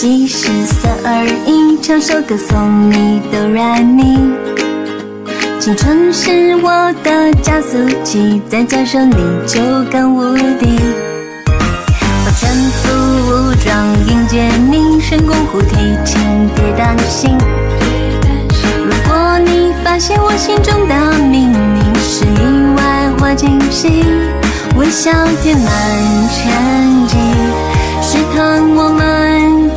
倒数计时三二一，唱首歌送你哆来咪。青春是我的加速器，再加上你就更无敌。我全副武装迎接你，神功护体，请别担心。如果你发现我心中的秘密是意外或惊喜，微笑填满全景，试探我们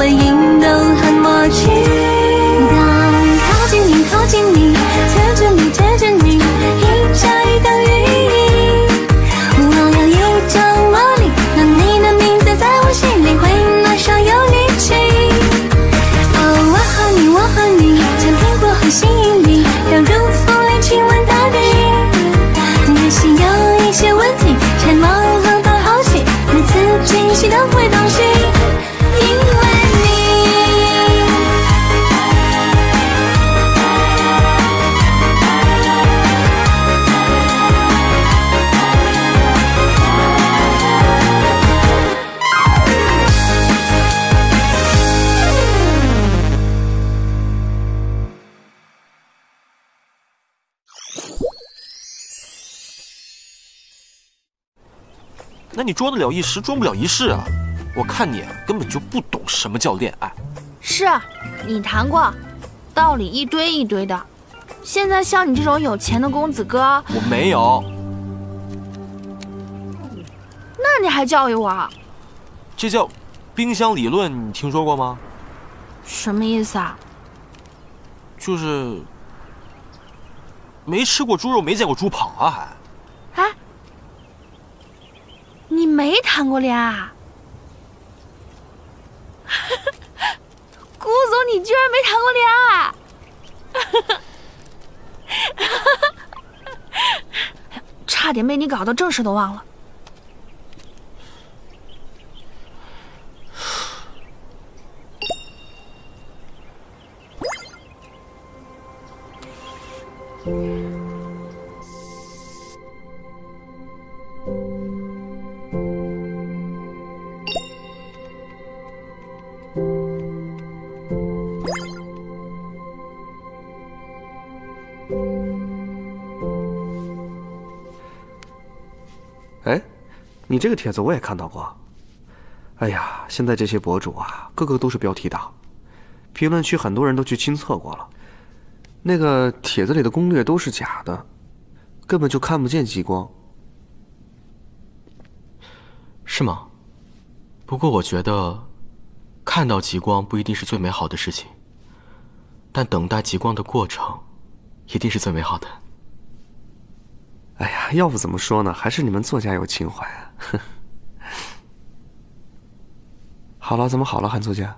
告你装得了一时，装不了一世啊！我看你啊，根本就不懂什么叫恋爱。是你谈过，道理一堆一堆的。现在像你这种有钱的公子哥，我没有，那你还教育我？这叫冰箱理论，你听说过吗？什么意思啊？就是没吃过猪肉，没见过猪跑啊，还。哎，你没谈过恋爱？顾总，你居然没谈过恋爱？差点被你搞到正事都忘了。你这个帖子我也看到过。哎呀，现在这些博主啊，个个都是标题党，评论区很多人都去亲测过了，那个帖子里的攻略都是假的，根本就看不见极光。是吗？不过我觉得，看到极光不一定是最美好的事情，但等待极光的过程，一定是最美好的。哎呀，要不怎么说呢？还是你们作家有情怀啊！好了，怎么好了，韩作家？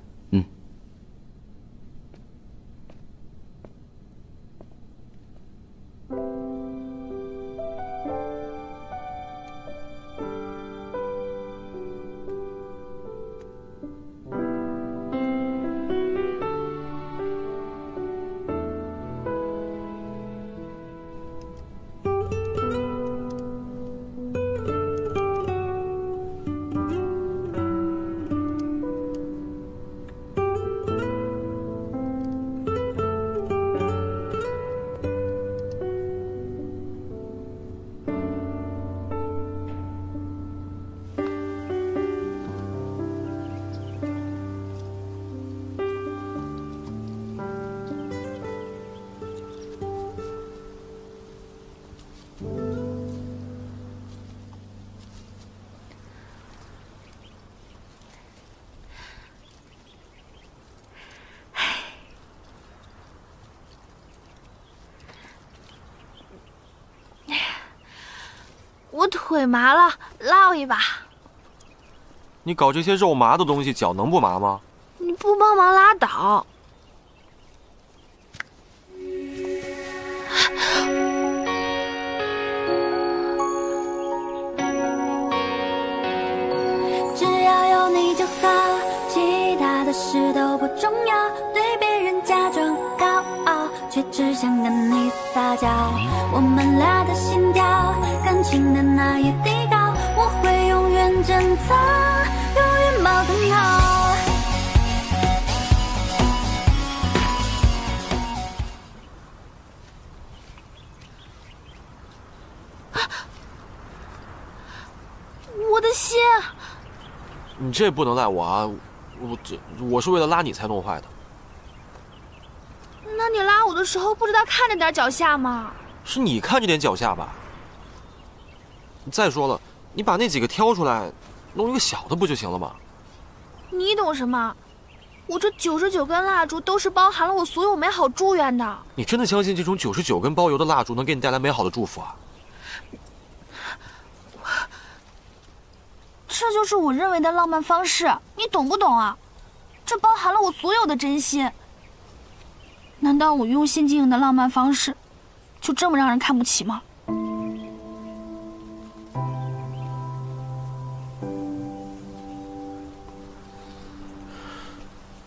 腿麻了，拉我一把。你搞这些肉麻的东西，脚能不麻吗？你不帮忙拉倒。我们俩的心跳，感情的那野地高，我会永远珍藏，永远保存好。我的心，你这不能赖我啊！我这我是为了拉你才弄坏的。那你拉我的时候不知道看着点脚下吗？是你看着点脚下吧。再说了，你把那几个挑出来，弄一个小的不就行了吗？你懂什么？我这九十九根蜡烛都是包含了我所有美好祝愿的。你真的相信这种九十九根包邮的蜡烛能给你带来美好的祝福啊？这就是我认为的浪漫方式，你懂不懂啊？这包含了我所有的真心。难道我用心经营的浪漫方式，就这么让人看不起吗？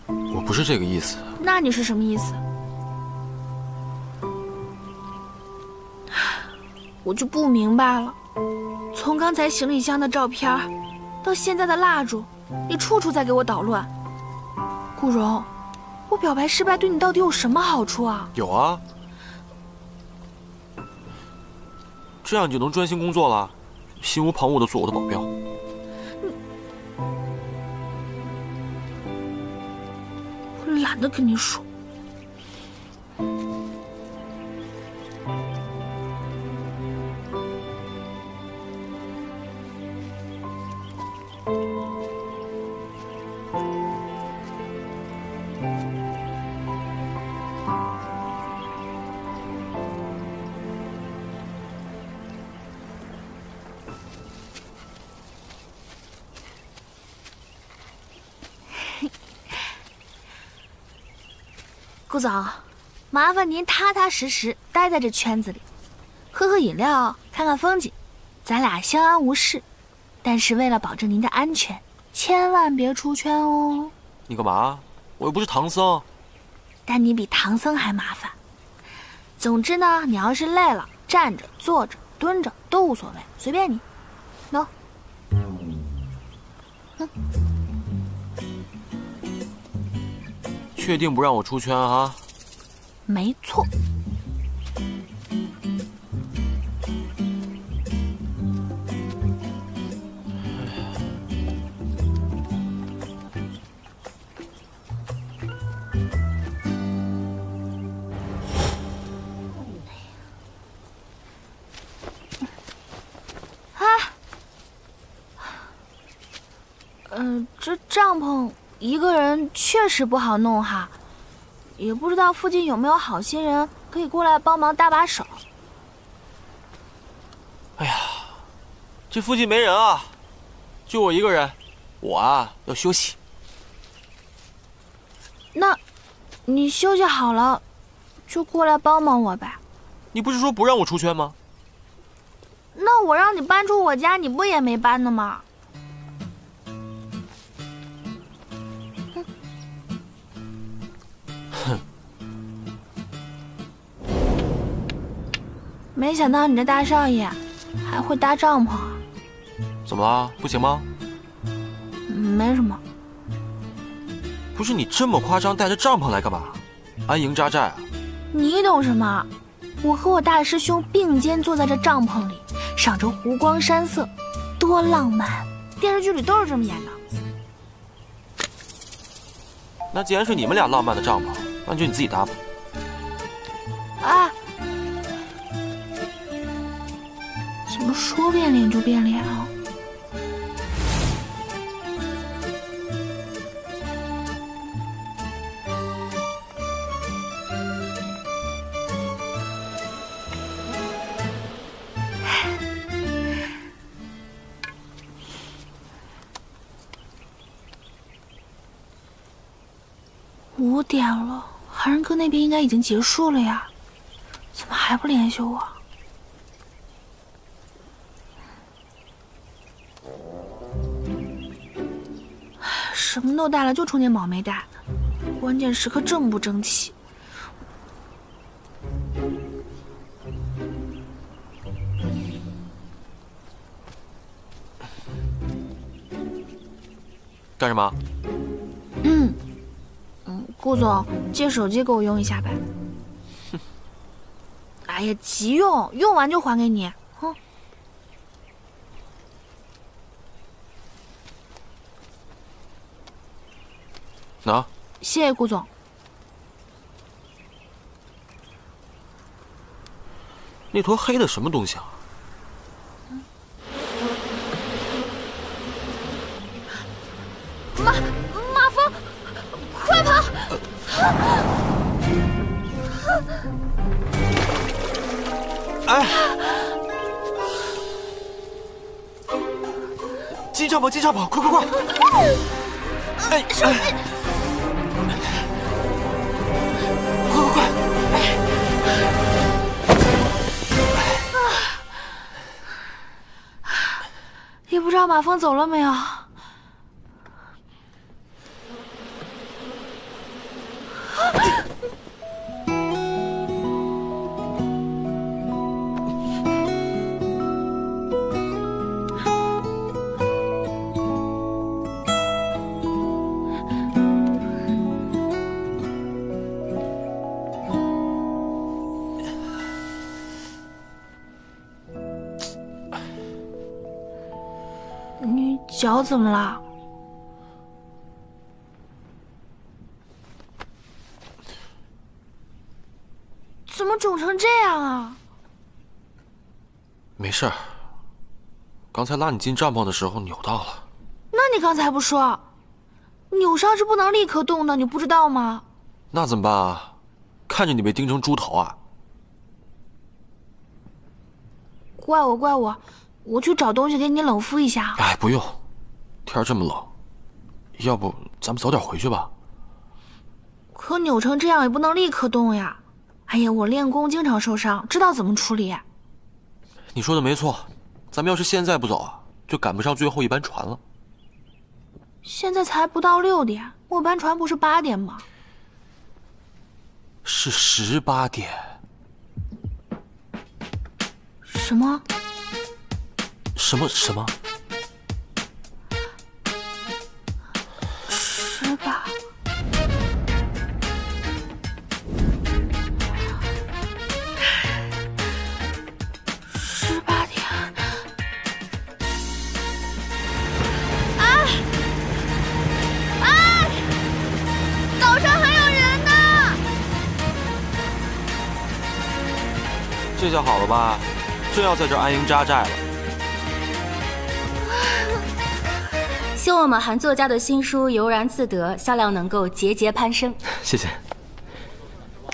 我不是这个意思。那你是什么意思？我就不明白了。从刚才行李箱的照片，到现在的蜡烛，你处处在给我捣乱。顾荣，我表白失败对你到底有什么好处啊？有啊，这样你就能专心工作了，心无旁骛的做我的保镖。我懒得跟你说。顾总，麻烦您踏踏实实待在这圈子里，喝喝饮料，看看风景，咱俩相安无事。但是为了保证您的安全，千万别出圈哦。你干嘛？我又不是唐僧。但你比唐僧还麻烦。总之呢，你要是累了，站着、坐着、蹲着都无所谓，随便你。喏、确定不让我出圈啊？没错。啊，嗯、这帐篷一个人确实不好弄哈，也不知道附近有没有好心人可以过来帮忙搭把手。哎呀这附近没人啊，就我一个人。我啊要休息。那，你休息好了，就过来帮帮我呗。你不是说不让我出圈吗？那我让你搬出我家，你不也没搬呢吗？没想到你这大少爷还会搭帐篷啊！怎么了？不行吗？嗯没什么，不是你这么夸张，带着帐篷来干嘛？安营扎寨啊？你懂什么？我和我大师兄并肩坐在这帐篷里，赏着湖光山色，多浪漫！电视剧里都是这么演的。那既然是你们俩浪漫的帐篷，那就你自己搭吧。变脸就变脸啊？五点了，韩仁哥那边应该已经结束了呀，怎么还不联系我？什么都带了，就充电宝没带。关键时刻这么不争气，干什么？嗯，嗯，顾总，借手机给我用一下呗。哎呀，急用，用完就还给你。拿。谢谢顾总。那坨黑的什么东西啊？马马蜂，快跑！哎，机场跑，机场跑，快快快！哎，手机，也不知道马蜂走了没有。你脚怎么了？怎么肿成这样啊？没事儿，刚才拉你进帐篷的时候扭到了。那你刚才不说，扭伤是不能立刻动的，你不知道吗？那怎么办啊？看着你被钉成猪头啊！怪我怪我，我去找东西给你冷敷一下。哎，不用，天这么冷，要不咱们早点回去吧。可扭成这样也不能立刻动呀。哎呀，我练功经常受伤，知道怎么处理。你说的没错，咱们要是现在不走啊，就赶不上最后一班船了。现在才不到六点，末班船不是八点吗？是十八点。什么？什么什么？十八。十八点。哎！哎！岛上还有人呢！这下好了吧？真要在这安营扎寨了。希望我们韩作家的新书悠然自得销量能够节节攀升。谢谢，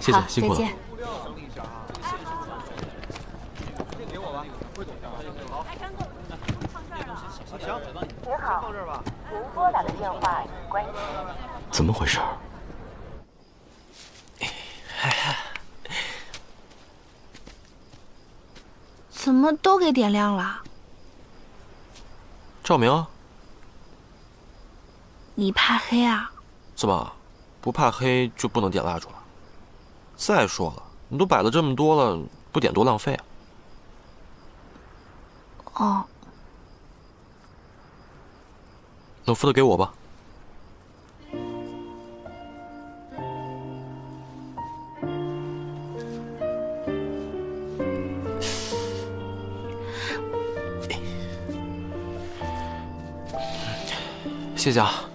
谢谢，辛苦了。再见。怎么回事？怎么都给点亮了？照明啊？你怕黑啊？怎么，不怕黑就不能点蜡烛了？再说了，你都摆了这么多了，不点多浪费啊！哦，冷敷的给我吧。谢谢啊。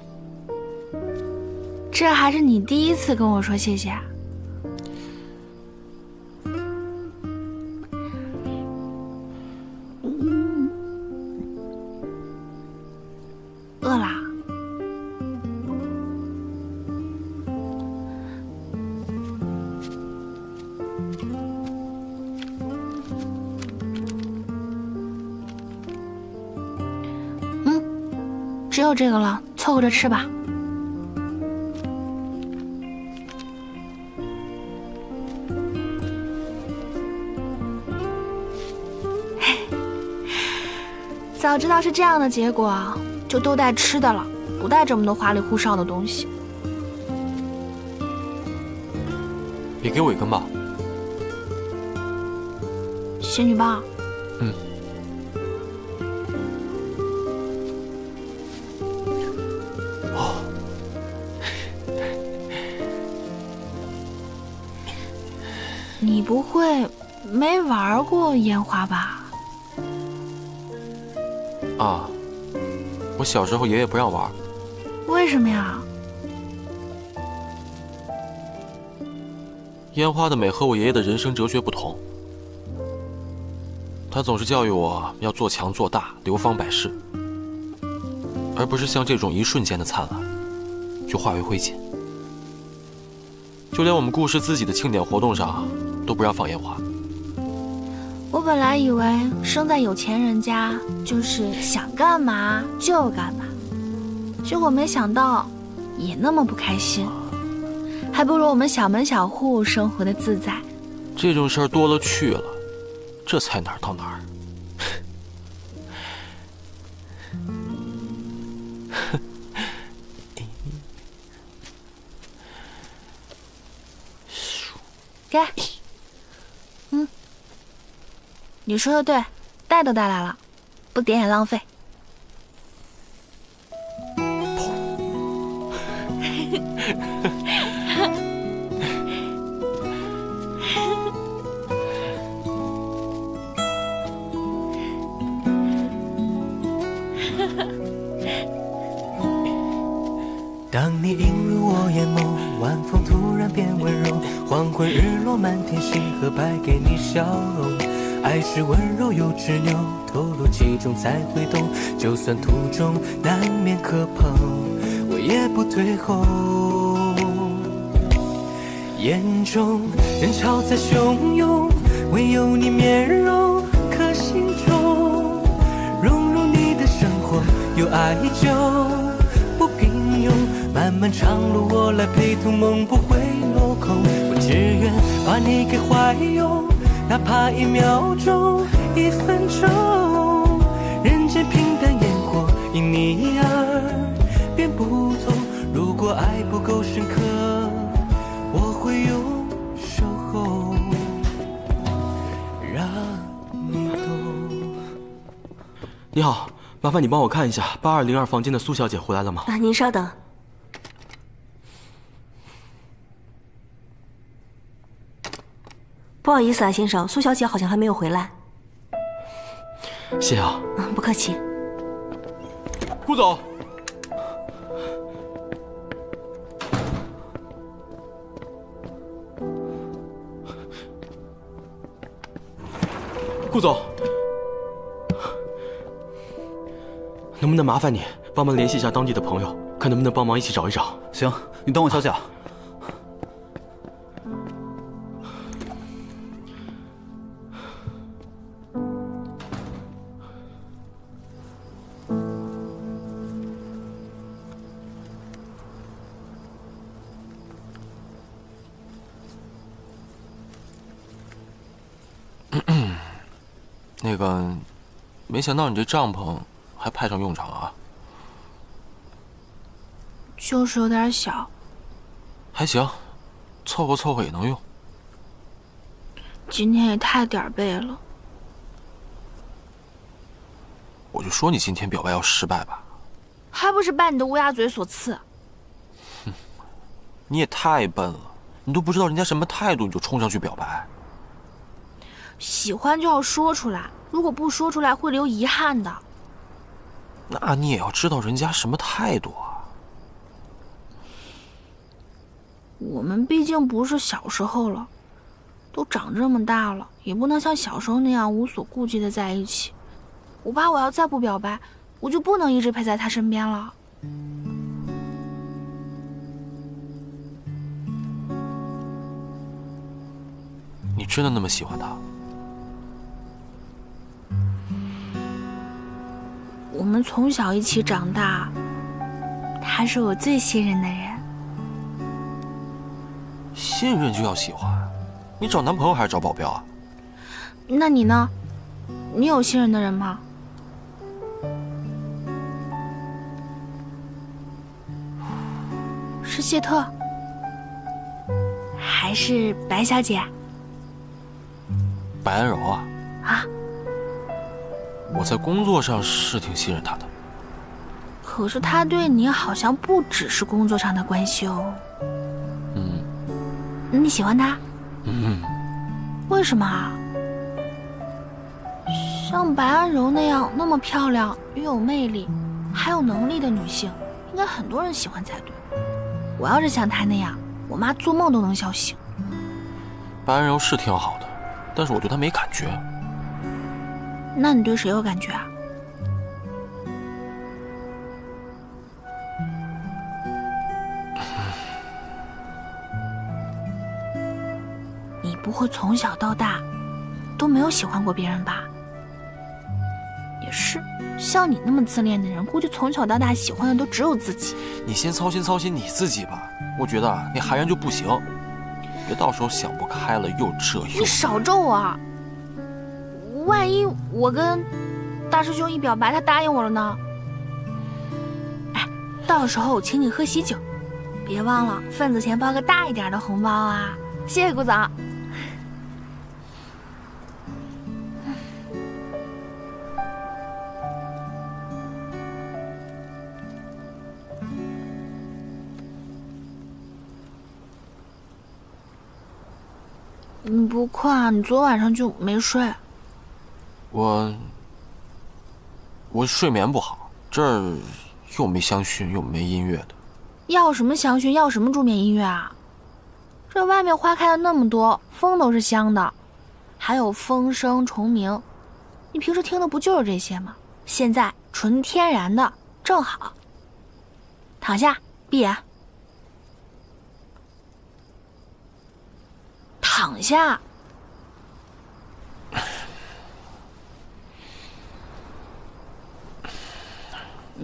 这还是你第一次跟我说谢谢啊。饿啦？嗯，只有这个了，凑合着吃吧。我知道是这样的结果就都带吃的了不带这么多花里胡哨的东西。也给我一根吧。仙女棒。嗯。哦。你不会没玩过烟花吧？啊，我小时候爷爷不让玩。为什么呀？烟花的美和我爷爷的人生哲学不同。他总是教育我要做强做大，流芳百世，而不是像这种一瞬间的灿烂就化为灰烬。就连我们顾氏自己的庆典活动上都不让放烟花。我本来以为生在有钱人家就是想干嘛就干嘛，结果没想到也那么不开心，还不如我们小门小户生活的自在。这种事儿多了去了，这才哪儿到哪儿。给，嗯，你说的对，带都带来了，不点也浪费。当你映入我眼眸，晚风突然变温柔，黄昏日落，满天星河摆给你笑容。爱是温柔又执拗，投入其中才会懂。就算途中难免磕碰，我也不退后。眼中人潮在汹涌，唯有你面容刻心中。融入你的生活，有爱就不平庸。漫漫长路，我来陪同，梦不会落空。我只愿把你给怀拥，哪怕一秒钟、一分钟。人间平淡烟火，因你而变不同。如果爱不够深刻，我会用守候让你懂。你好，麻烦你帮我看一下八二零二房间的苏小姐回来了吗？啊，您稍等。不好意思啊，先生，苏小姐好像还没有回来。谢啊。嗯，不客气。顾总，顾总，能不能麻烦你帮忙联系一下当地的朋友，看能不能帮忙一起找一找？行，你等我消息啊。想到你这帐篷还派上用场啊！就是有点小，还行，凑合凑合也能用。今天也太点儿背了。我就说你今天表白要失败吧，还不是拜你的乌鸦嘴所赐？哼你也太笨了，你都不知道人家什么态度你就冲上去表白。喜欢就要说出来，如果不说出来会留遗憾的。那你也要知道人家什么态度啊！我们毕竟不是小时候了，都长这么大了，也不能像小时候那样无所顾忌的在一起。我怕我要再不表白，我就不能一直陪在他身边了。你真的那么喜欢他？我们从小一起长大，他是我最信任的人。信任就要喜欢，你找男朋友还是找保镖啊？那你呢？你有信任的人吗？是谢特，还是白小姐？白安柔啊？啊？我在工作上是挺信任他的。可是他对你好像不只是工作上的关系哦。嗯你喜欢他？嗯，为什么啊？像白安柔那样那么漂亮、又有魅力、还有能力的女性，应该很多人喜欢才对。我要是像她那样，我妈做梦都能笑醒。白安柔是挺好的，但是我对她没感觉。那你对谁有感觉啊？你不会从小到大都没有喜欢过别人吧？也是，像你那么自恋的人，估计从小到大喜欢的都只有自己。你先操心操心你自己吧。我觉得啊，那韩然就不行，别到时候想不开了又这又……你少咒啊！万一我跟大师兄一表白，他答应我了呢？哎，到时候我请你喝喜酒，别忘了份子钱包个大一点的红包啊！谢谢顾总。你不困啊？你昨晚上就没睡？我我睡眠不好，这儿又没香薰，又没音乐的。要什么香薰？要什么助眠音乐啊？这外面花开了那么多，风都是香的，还有风声虫鸣。你平时听的不就是这些吗？现在纯天然的，正好。躺下，闭眼。躺下。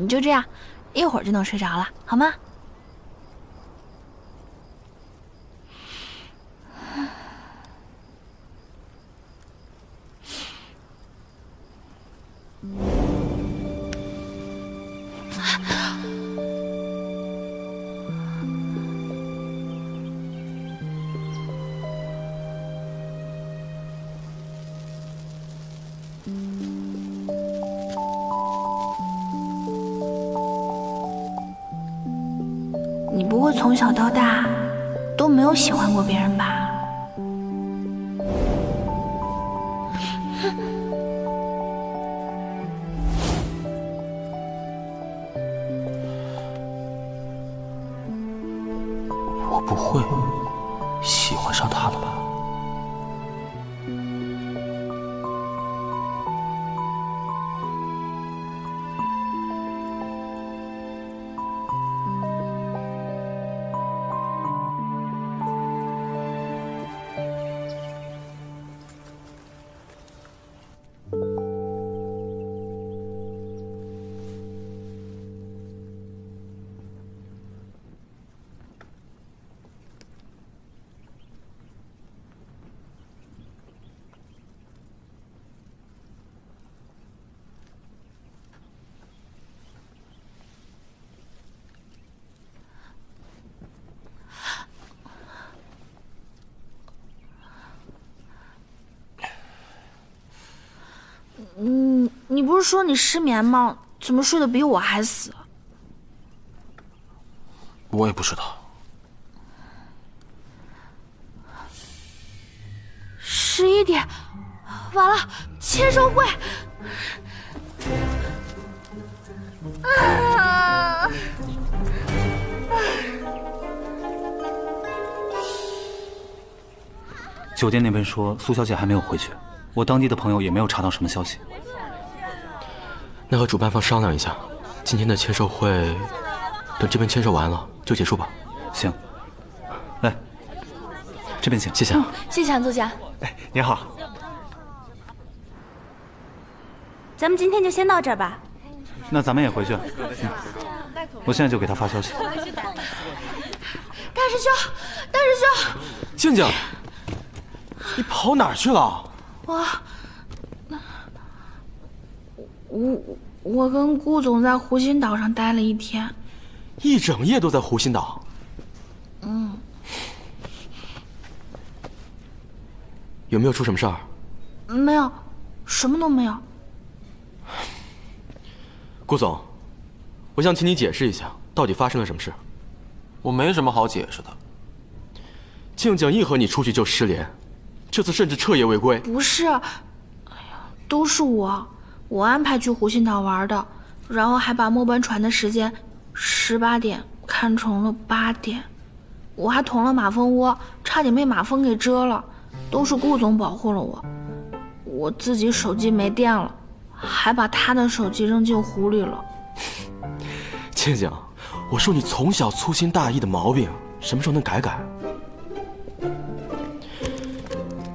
你就这样，一会儿就能睡着了，好吗？你不是说你失眠吗？怎么睡得比我还死？我也不知道。十一点，完了，签售会。啊！酒店那边说苏小姐还没有回去，我当地的朋友也没有查到什么消息。那和主办方商量一下，今天的签售会等这边签售完了就结束吧。行，来，这边请，谢谢。谢谢韩作家。哎，你好，咱们今天就先到这儿吧。那咱们也回去。嗯，我现在就给他发消息。大师兄，大师兄，静静，你跑哪儿去了？我，我我跟顾总在湖心岛上待了一天，一整夜都在湖心岛。嗯，有没有出什么事儿？没有，什么都没有。顾总，我想请你解释一下，到底发生了什么事？我没什么好解释的。静静一和你出去就失联，这次甚至彻夜未归。不是，哎呀，都是我，我安排去湖心岛玩的，然后还把末班船的时间十八点看成了八点，我还捅了马蜂窝，差点被马蜂给蛰了，都是顾总保护了我。我自己手机没电了，还把他的手机扔进湖里了。静静，我说你从小粗心大意的毛病，什么时候能改改？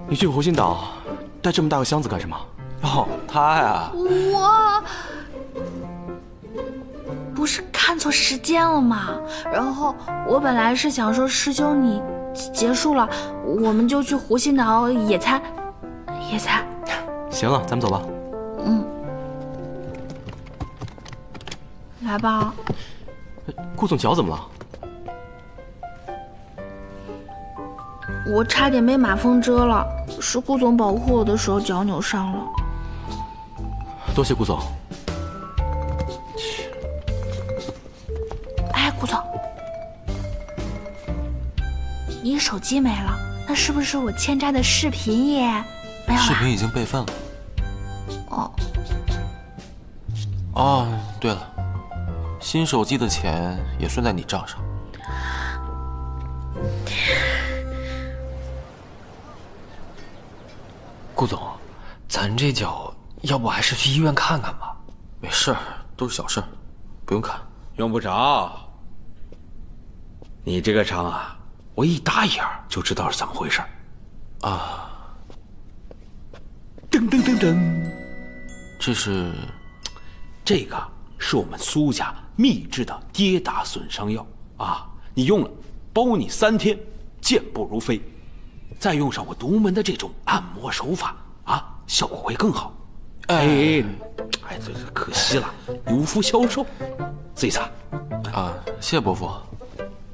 你去湖心岛带这么大个箱子干什么？哦，他呀，我不是看错时间了吗？然后我本来是想说，师兄你结束了，我们就去湖心岛野餐，野餐。行了，咱们走吧。嗯，来吧。顾总脚怎么了？我差点被马蜂蛰了，是顾总保护我的时候脚扭伤了。多谢顾总。哎，顾总，你手机没了，那是不是我欠债的视频也没有了？视频已经备份了。哦。哦，对了，新手机的钱也算在你账上。顾总，咱这脚要不还是去医院看看吧？没事儿，都是小事儿，不用看。用不着。你这个伤啊，我一打眼就知道是怎么回事。啊，噔噔噔噔，这是，这个是我们苏家秘制的跌打损伤药啊！你用了，包你三天健步如飞。再用上我独门的这种按摩手法啊，效果会更好。哎，哎，这这可惜了，你无福消受。自己擦。啊，谢谢伯父。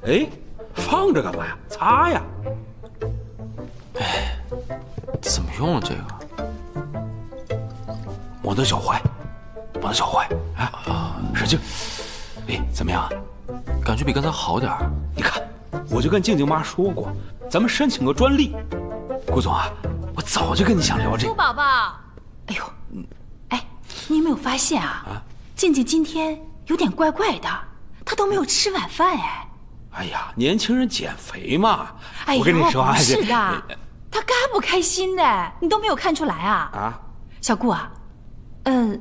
哎，放着干嘛呀？擦呀！哎，怎么用了这个？我的脚踝，我的脚踝。哎啊，使劲！哎，怎么样？感觉比刚才好点儿。你看，我就跟静静妈说过，咱们申请个专利。顾总啊，我早就跟你想聊这个。苏宝宝，哎呦，哎，你有没有发现啊？啊，静静今天有点怪怪的，她都没有吃晚饭哎。哎呀，年轻人减肥嘛。哎呦，我跟你说，不是的，她该不开心的，你都没有看出来啊？啊，小顾啊，呃，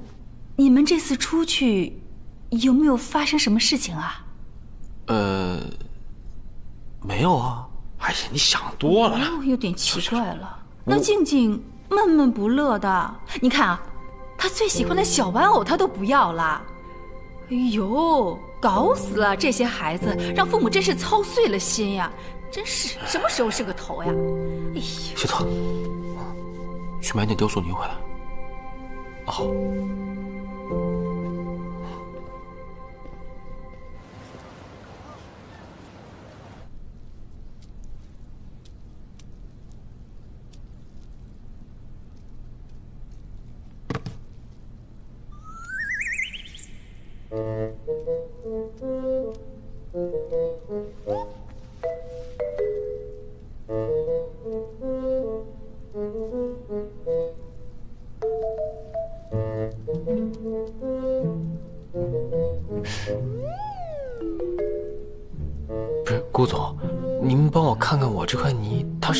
你们这次出去有没有发生什么事情啊？呃，没有啊。哎呀，你想多了。哦，有点奇怪了。那静静闷闷不乐的，你看啊，他最喜欢的小玩偶他都不要了。哎呦，搞死了这些孩子，让父母真是操碎了心呀！真是什么时候是个头呀？哎呀，小特，去买点雕塑泥回来。好。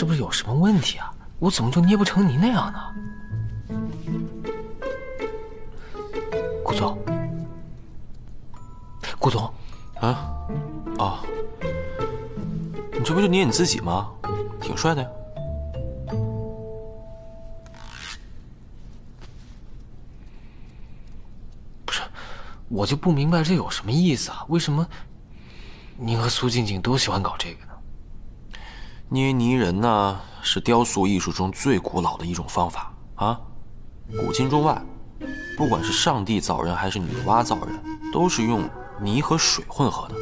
是不是有什么问题啊？我怎么就捏不成您那样呢？顾总，顾总，啊，哦，你这不就捏你自己吗？挺帅的呀。不是，我就不明白这有什么意思啊？为什么您和苏静静都喜欢搞这个呢？捏泥人呢，是雕塑艺术中最古老的一种方法啊。古今中外，不管是上帝造人还是女娲造人，都是用泥和水混合的。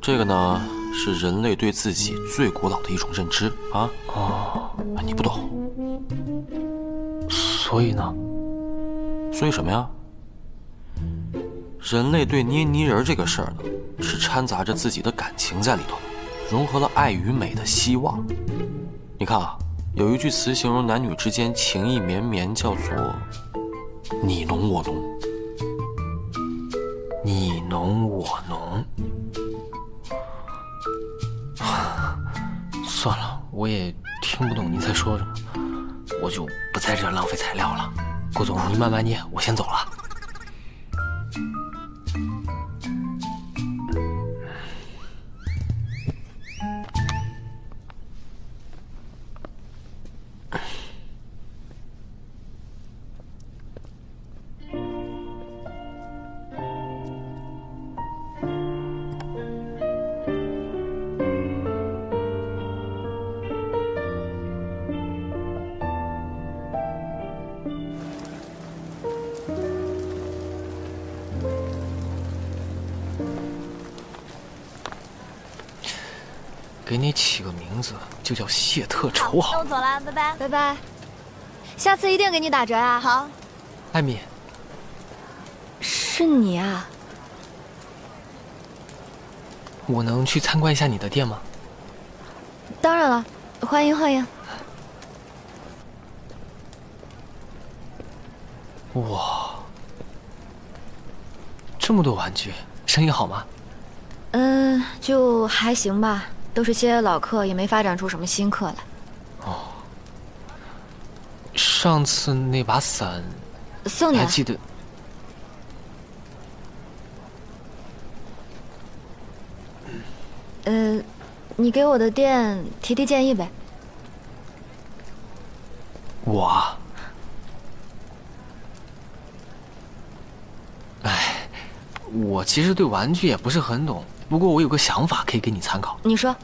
这个呢，是人类对自己最古老的一种认知啊。哦，你不懂。所以呢？所以什么呀？人类对捏泥人这个事儿呢，是掺杂着自己的感情在里头，融合了爱与美的希望。你看啊，有一句词形容男女之间情意绵绵，叫做“你侬我侬”。你侬我侬。算了，我也听不懂你在说什么，我就不在这浪费材料了。顾总，您慢慢捏，我先走了。给你起个名字，就叫谢特仇好。那我走了，拜拜，拜拜。下次一定给你打折啊！好，艾米，是你啊？我能去参观一下你的店吗？当然了，欢迎欢迎。哇，这么多玩具，生意好吗？嗯，就还行吧，都是些老客，也没发展出什么新客来。哦，上次那把伞，送你还记得？呃，你给我的店提提建议呗。我，哎，我其实对玩具也不是很懂，不过我有个想法可以给你参考。你说，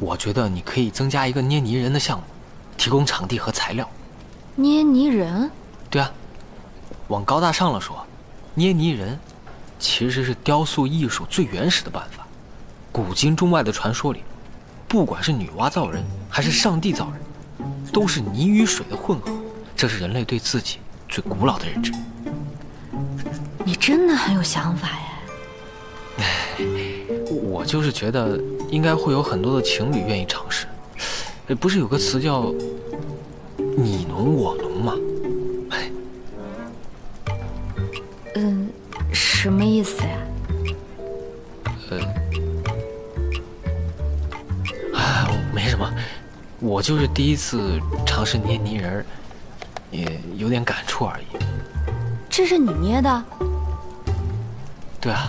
我觉得你可以增加一个捏泥人的项目，提供场地和材料。捏泥人？对啊，往高大上了说，捏泥人其实是雕塑艺术最原始的办法。古今中外的传说里，不管是女娲造人还是上帝造人，都是泥与水的混合，这是人类对自己最古老的认知。你真的很有想法哎，我就是觉得应该会有很多的情侣愿意尝试。不是有个词叫“你侬我侬”吗？嗯，什么意思呀？呃，啊，没什么，我就是第一次尝试捏泥人儿，也有点感触而已。这是你捏的？对啊，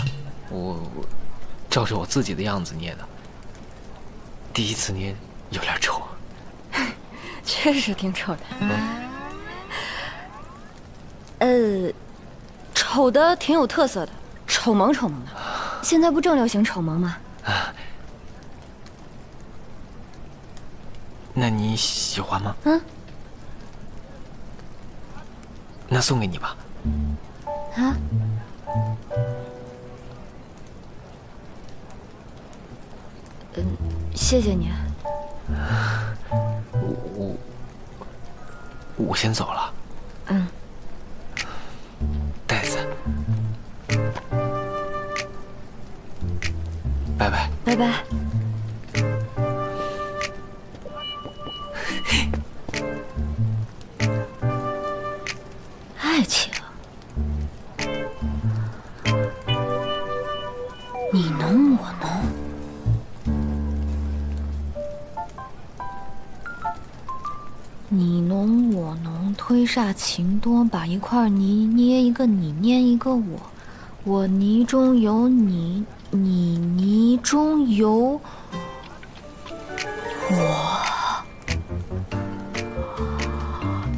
我我照着我自己的样子捏的。第一次捏有点丑，确实挺丑的。呃，丑的挺有特色的，丑萌丑萌的。现在不正流行丑萌吗？啊，那你喜欢吗？嗯。那送给你吧。啊？嗯，谢谢你。我我我先走了。嗯。袋子。拜拜。拜拜。煞情多，把一块泥捏一个你，捏一个我，我泥中有你，你泥中有我。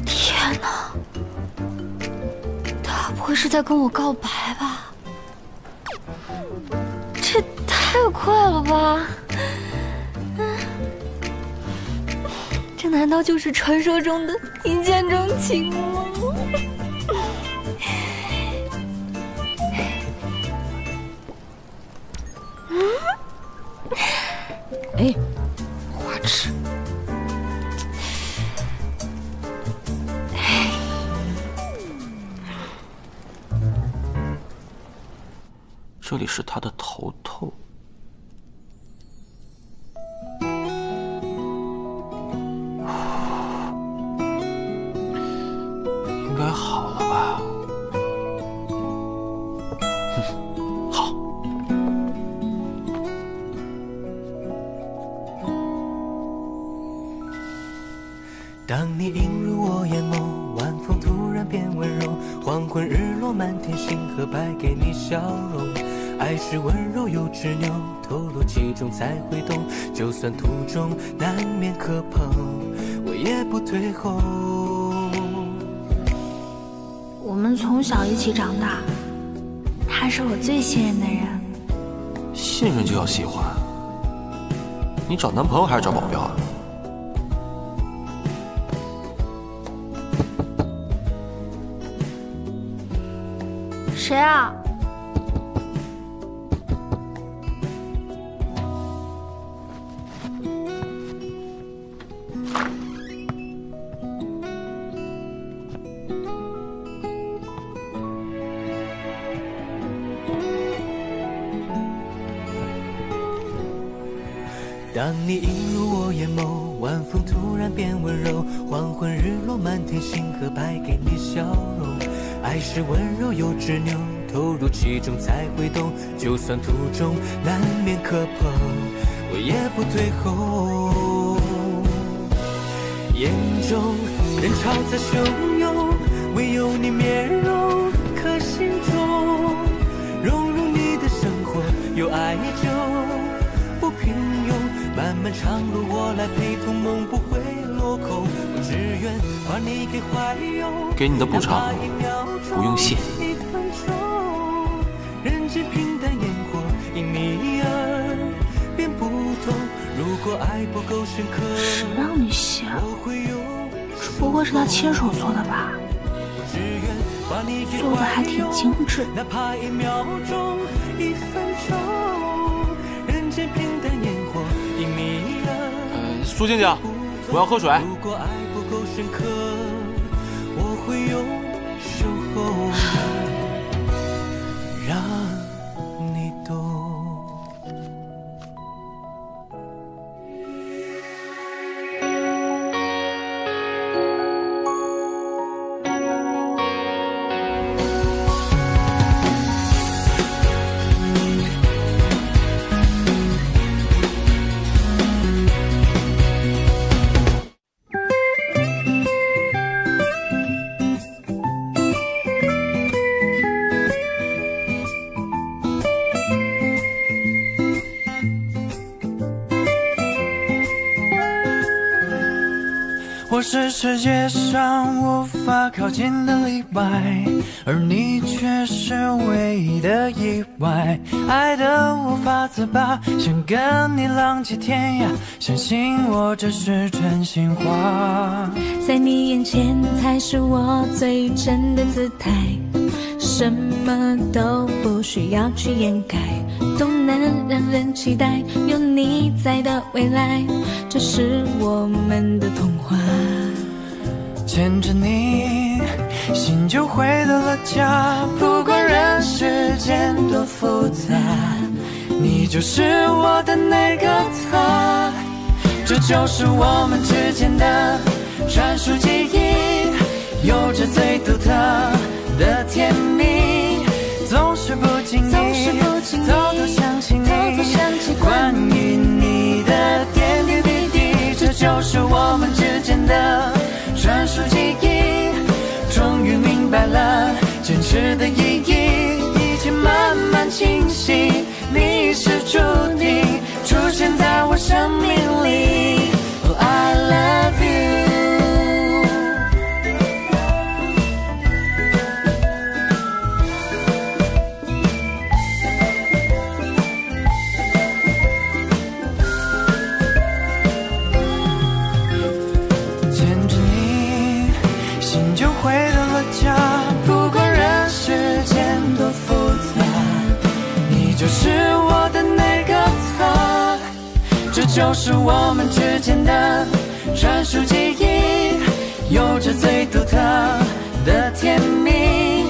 天哪！他不会是在跟我告白吧？难道就是传说中的一见钟情吗？哎，花痴。这里是他的头头。起长大，他是我最信任的人。信任就要喜欢。你找男朋友还是找保镖啊？当你映入我眼眸，晚风突然变温柔，黄昏日落，满天星河败给你笑容。爱是温柔又执拗，投入其中才会懂。就算途中难免磕碰，我也不退后。眼中人潮在汹涌，唯有你面容刻心中，融入你的生活，有爱就不平庸。漫漫长路我来陪同，梦不会落空。我只愿把你给怀拥。给你的补偿不用谢。一分钟，人间平淡烟火，因你而变不同。如果爱不够深刻，谁让你谢了？我会用只不过是他亲手做的吧？只愿把你给做的还挺精致。哪怕一秒钟，一分苏静静，我要喝水。如果爱不够深刻，是世界上无法靠近的例外，而你却是唯一的意外。爱得无法自拔，想跟你浪迹天涯，相信我这是真心话。在你眼前才是我最真的姿态，什么都不需要去掩盖，总能让人期待有你在的未来，这是我们的童话。牵着你，心就回到了家。不管人世间多复杂，你就是我的那个他。这就是我们之间的专属记忆，有着最独特的甜蜜。总是不经意，偷偷想起你，关于你的点点滴滴，这就是我们之间的。数记忆，终于明白了坚持的意义，一切慢慢清晰。你是注定出现在我生命里。Oh, I love 就是我们之间的专属记忆，有着最独特的甜蜜，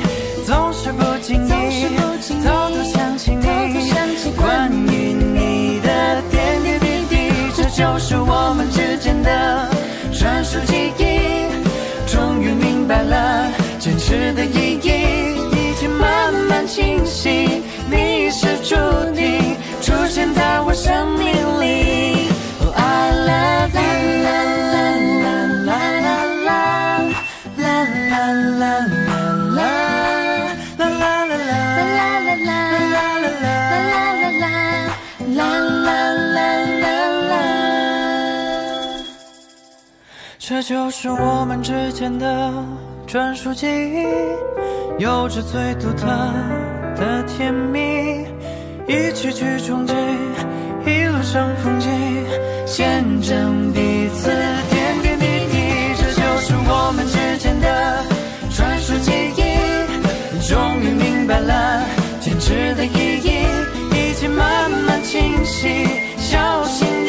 总是不经意，偷偷想起，偷偷想起，关于你的点点滴滴，这就是我们之间的专属记忆，终于明白了，坚持的意义，一切慢慢清晰，你是注定出现在我生命里。这就是我们之间的专属记忆，有着最独特的甜蜜，一起去憧憬，一路上风景，见证彼此点点滴滴，这就是我们之间的专属记忆，终于明白了坚持的意义，一切慢慢清晰，小心。